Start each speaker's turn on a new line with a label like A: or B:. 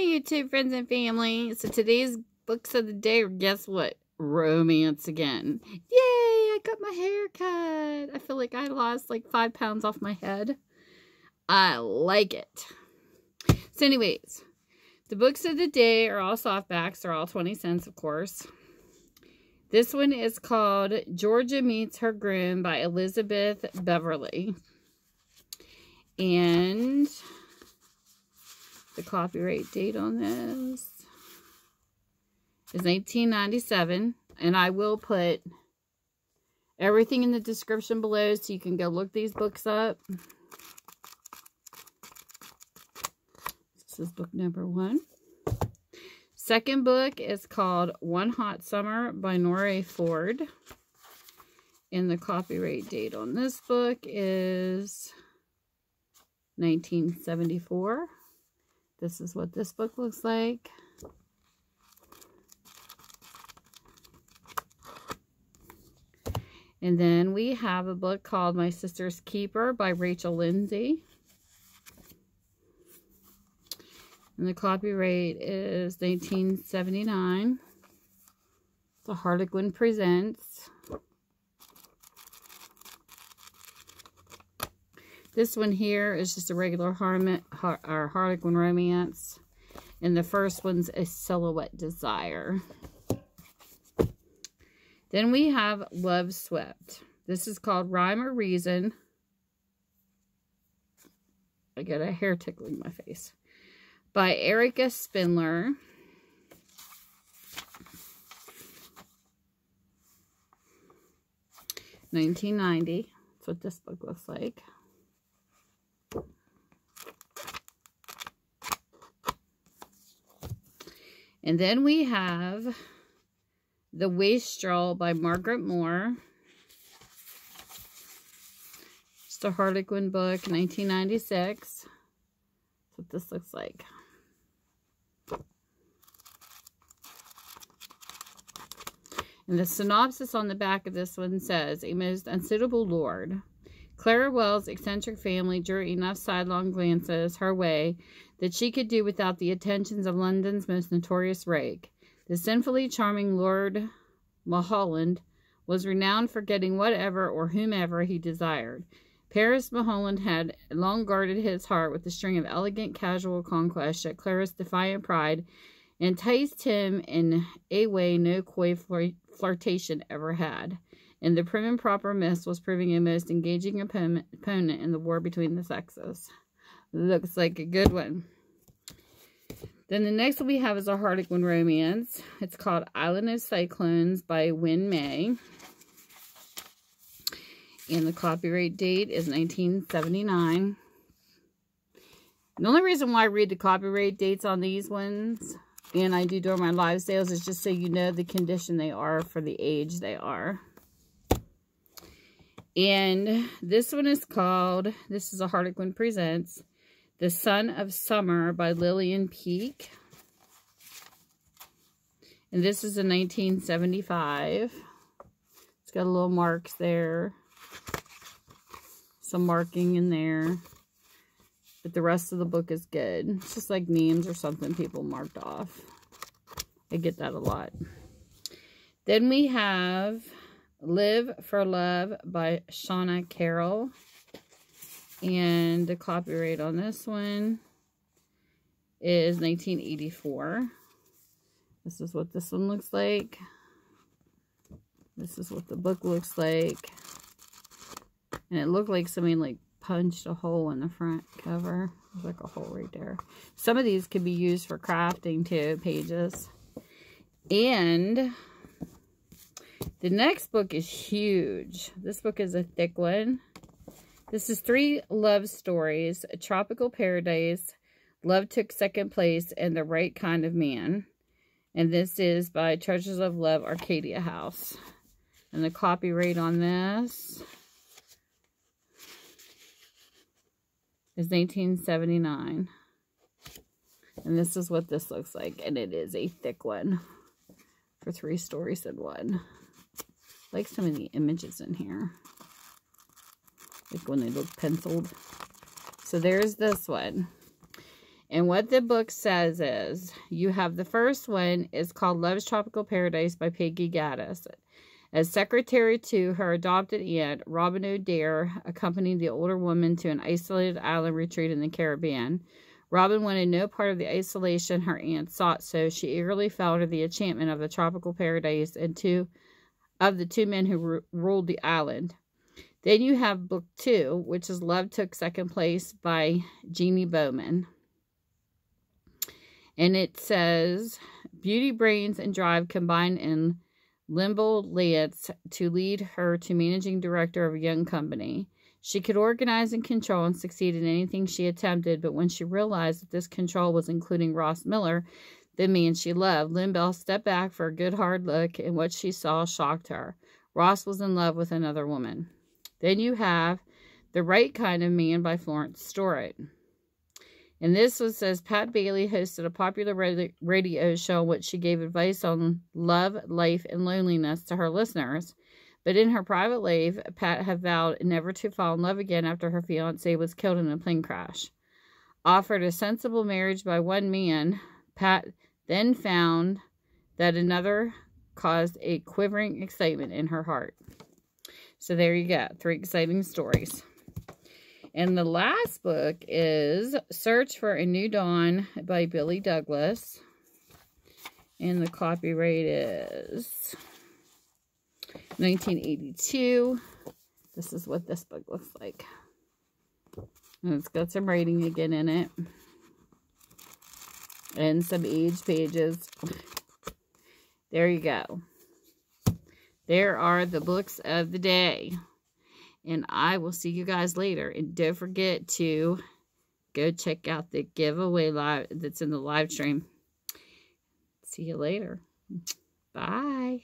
A: YouTube friends and family. So today's books of the day guess what? Romance again. Yay, I got my hair cut. I feel like I lost like five pounds off my head. I like it. So anyways, the books of the day are all softbacks. They're all 20 cents, of course. This one is called Georgia Meets Her Groom by Elizabeth Bevarly. And the copyright date on this is 1997. And I will put everything in the description below so you can go look these books up. This is book number one. Second book is called One Hot Summer by Norrey Ford. And the copyright date on this book is 1974. This is what this book looks like. And then we have a book called My Sister's Keeper by Rachel Lindsay. And the copyright is 1979. The Harlequin Presents. This one here is just a regular or Harlequin Romance. And the first one's a Silhouette Desire. Then we have Loveswept. This is called Rhyme or Reason. I got a hair tickling my face by Erica Spindler. Nineteen ninety. That's what this book looks like. And then we have The Wastrel by Margaret Moore. It's a Harlequin book, 1996. That's what this looks like. And the synopsis on the back of this one says, A most unsuitable lord. Clara Wells' eccentric family drew enough sidelong glances her way that she could do without the attentions of London's most notorious rake. The sinfully charming Lord Mulholland was renowned for getting whatever or whomever he desired. Paris Mulholland had long guarded his heart with a string of elegant casual conquests, yet Clara's defiant pride enticed him in a way no coy flirtation ever had. And the prim and proper Miss was proving a most engaging opponent in the war between the sexes. Looks like a good one. Then the next one we have is a Harlequin romance. It's called Island of Cyclones by Wynne May. And the copyright date is 1979. The only reason why I read the copyright dates on these ones and I do during my live sales is just so you know the condition they are for the age they are. And this one is called, this is a Harlequin Presents, The Sun of Summer by Lilian Peake. And this is a 1975. It's got a little marks there. Some marking in there. But the rest of the book is good. It's just like names or something people marked off. I get that a lot. Then we have Live for Love by Shana Carrol. And the copyright on this one is 1984. This is what this one looks like. This is what the book looks like. And it looked like somebody like punched a hole in the front cover. There's like a hole right there. Some of these could be used for crafting too, pages. And the next book is huge. This book is a thick one. This is Three Love Stories, Tropical Paradise, Love Took Second Place, and The Right Kind of Man. And this is by Treasures of Love Arcadia House. And the copyright on this is 1979. And this is what this looks like. And it is a thick one for three stories in one. I like some of the images in here. Like when they look penciled. So there's this one. And what the book says is you have the first one is called Love's Tropical Paradise by Peggy Gaddis. As secretary to her adopted aunt, Robin O'Dare accompanied the older woman to an isolated island retreat in the Caribbean. Robin wanted no part of the isolation her aunt sought, so she eagerly fell under the enchantment of the tropical paradise and two of the two men who ruled the island. Then you have book two, which is Love Took Second Place by Jeannie Bowman. And it says, Beauty, brains, and drive combine in Limbo Lance to lead her to managing director of a young company. She could organize and control and succeed in anything she attempted, but when she realized that this control was including Ross Miller, the man she loved, Lynn Bell stepped back for a good hard look, and what she saw shocked her. Ross was in love with another woman. Then you have The Right Kind of Man by Florence Storett. And this was says Pat Bailey hosted a popular radio show in which she gave advice on love, life, and loneliness to her listeners. But in her private life, Pat had vowed never to fall in love again after her fiance was killed in a plane crash. Offered a sensible marriage by one man, Pat then found that another caused a quivering excitement in her heart. So there you go, three exciting stories. And the last book is Search for a New Dawn by Billie Douglas. And the copyright is 1982. This is what this book looks like. And it's got some writing again in it. And some age pages. There you go. There are the books of the day. And I will see you guys later. And don't forget to go check out the giveaway live that's in the live stream. See you later. Bye.